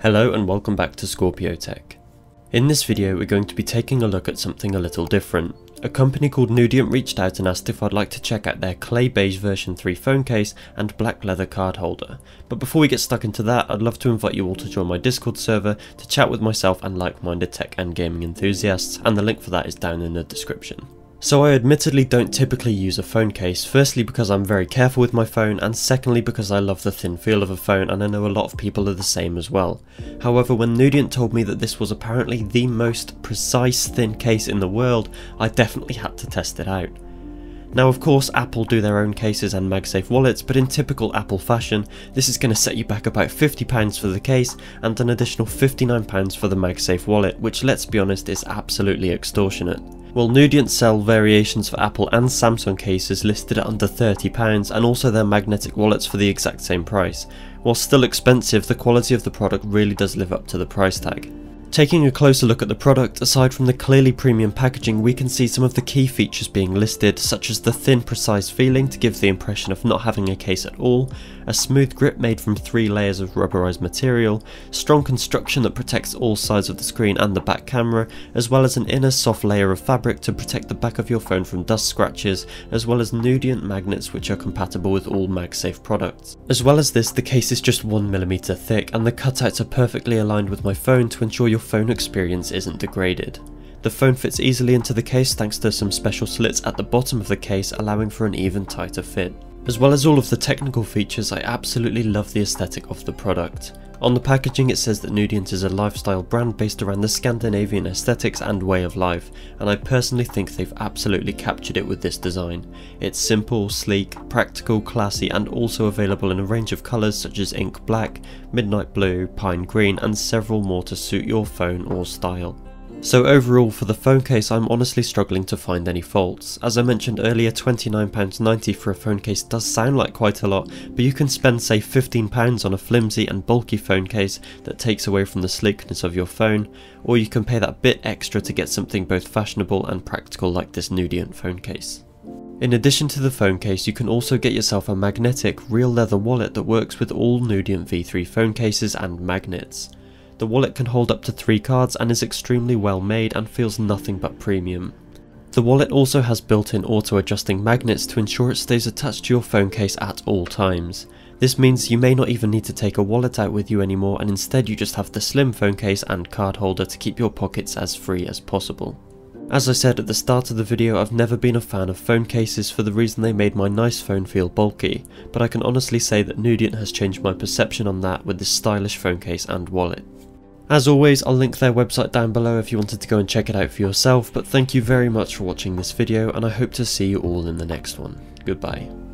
Hello and welcome back to Scorpio Tech. In this video we're going to be taking a look at something a little different. A company called Nudient reached out and asked if I'd like to check out their clay beige version 3 phone case and black leather card holder. But before we get stuck into that, I'd love to invite you all to join my Discord server to chat with myself and like-minded tech and gaming enthusiasts, and the link for that is down in the description. So I admittedly don't typically use a phone case, firstly because I'm very careful with my phone and secondly because I love the thin feel of a phone and I know a lot of people are the same as well. However when Nudient told me that this was apparently the most precise thin case in the world, I definitely had to test it out. Now of course Apple do their own cases and MagSafe wallets, but in typical Apple fashion, this is going to set you back about £50 for the case and an additional £59 for the MagSafe wallet, which let's be honest is absolutely extortionate. Well, Nudient sell variations for Apple and Samsung cases listed at under £30 and also their magnetic wallets for the exact same price. While still expensive, the quality of the product really does live up to the price tag. Taking a closer look at the product, aside from the clearly premium packaging, we can see some of the key features being listed, such as the thin, precise feeling to give the impression of not having a case at all, a smooth grip made from three layers of rubberized material, strong construction that protects all sides of the screen and the back camera, as well as an inner soft layer of fabric to protect the back of your phone from dust scratches, as well as Nudient magnets which are compatible with all MagSafe products. As well as this, the case is just 1mm thick, and the cutouts are perfectly aligned with my phone to ensure your your phone experience isn't degraded. The phone fits easily into the case thanks to some special slits at the bottom of the case allowing for an even tighter fit. As well as all of the technical features, I absolutely love the aesthetic of the product. On the packaging it says that Nudient is a lifestyle brand based around the Scandinavian aesthetics and way of life, and I personally think they've absolutely captured it with this design. It's simple, sleek, practical, classy and also available in a range of colours such as ink black, midnight blue, pine green and several more to suit your phone or style. So overall for the phone case I'm honestly struggling to find any faults. As I mentioned earlier £29.90 for a phone case does sound like quite a lot but you can spend say £15 on a flimsy and bulky phone case that takes away from the sleekness of your phone or you can pay that bit extra to get something both fashionable and practical like this Nudient phone case. In addition to the phone case, you can also get yourself a magnetic, real leather wallet that works with all Nudient V3 phone cases and magnets. The wallet can hold up to 3 cards and is extremely well made and feels nothing but premium. The wallet also has built-in auto-adjusting magnets to ensure it stays attached to your phone case at all times. This means you may not even need to take a wallet out with you anymore and instead you just have the slim phone case and card holder to keep your pockets as free as possible. As I said at the start of the video, I've never been a fan of phone cases for the reason they made my nice phone feel bulky, but I can honestly say that Nudient has changed my perception on that with this stylish phone case and wallet. As always, I'll link their website down below if you wanted to go and check it out for yourself, but thank you very much for watching this video and I hope to see you all in the next one. Goodbye.